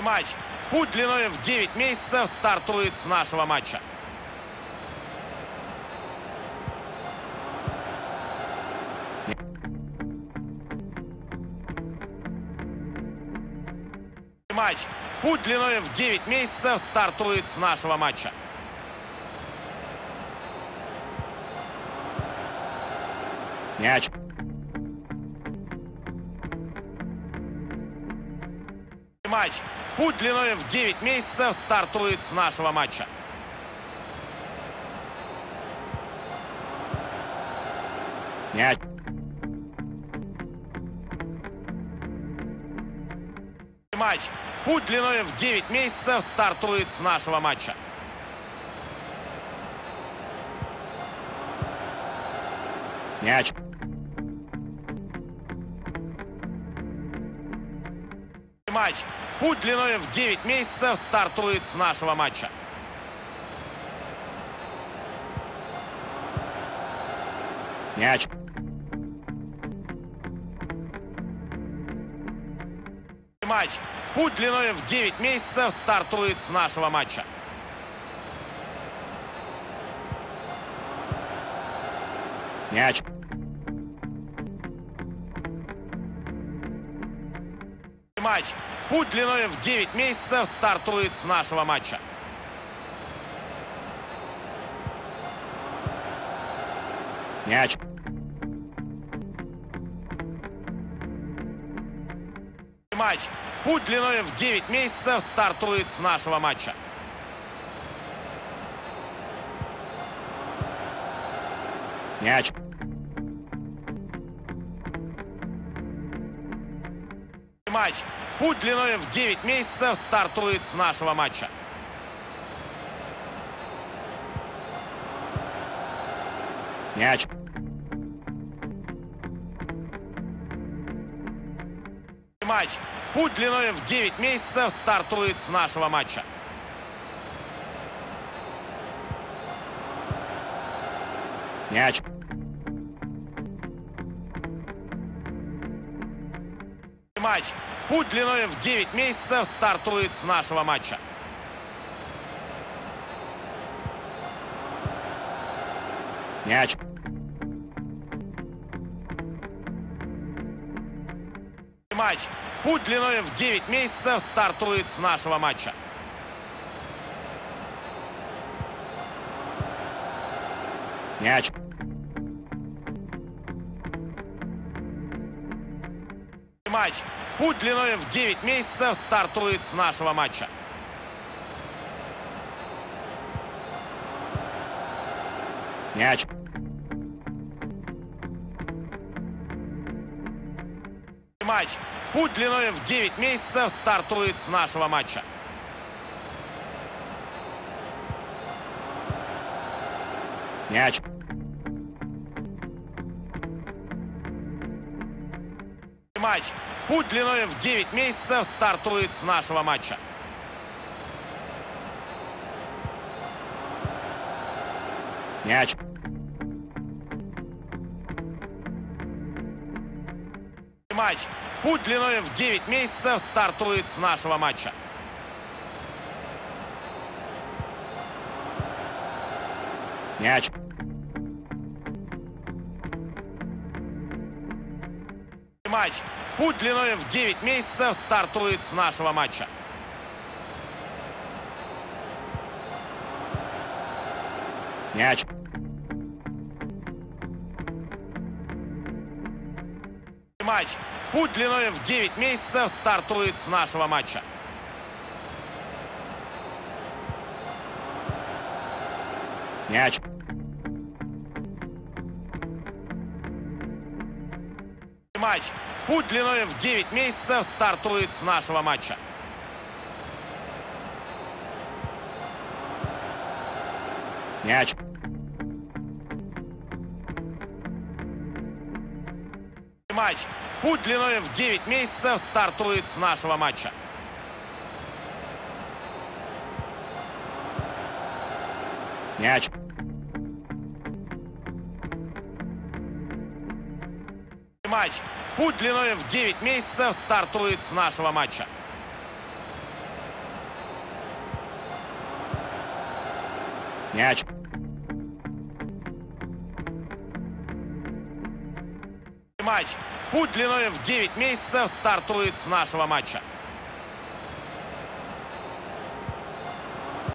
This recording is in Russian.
Матч. Путь длиной в 9 месяцев стартует с нашего матча. Матч. Путь длиной в 9 месяцев стартует с нашего матча. Мяч. Матч. Путь длиной в 9 месяцев стартует с нашего матча. Мяч. Матч. Путь длиной в 9 месяцев стартует с нашего матча. Мяч. Матч. Путь длиной в 9 месяцев стартует с нашего матча. Мяч. Матч. Путь длиной в 9 месяцев стартует с нашего матча. Мяч. Матч. Путь длиной в 9 месяцев стартует с нашего матча. Мяч. Матч. Путь длиной в 9 месяцев стартует с нашего матча. Мяч. Матч. Путь длиной в 9 месяцев стартует с нашего матча. Мяч. Матч. Путь длиной в 9 месяцев стартует с нашего матча. Мяч. Матч. Путь длиной в 9 месяцев стартует с нашего матча. Мяч. Матч. Путь длиной в 9 месяцев стартует с нашего матча. Мяч. Матч. Путь длиной в 9 месяцев стартует с нашего матча. Мяч. Матч. Путь длиной в 9 месяцев стартует с нашего матча. Мяч. Матч. Путь длиной в 9 месяцев стартует с нашего матча. Мяч. Матч. Путь длиной в 9 месяцев стартует с нашего матча. Мяч. Матч. Путь длиной в 9 месяцев стартует с нашего матча. Мяч. Матч. Путь длиной в 9 месяцев стартует с нашего матча. Мяч. Матч. Путь длиной в 9 месяцев стартует с нашего матча. Мяч. Матч. Путь длиной в 9 месяцев стартует с нашего матча. Мяч. матч. Путь длиной в 9 месяцев стартует с нашего матча. Мяч. Матч. Путь длиной в 9 месяцев стартует с нашего матча.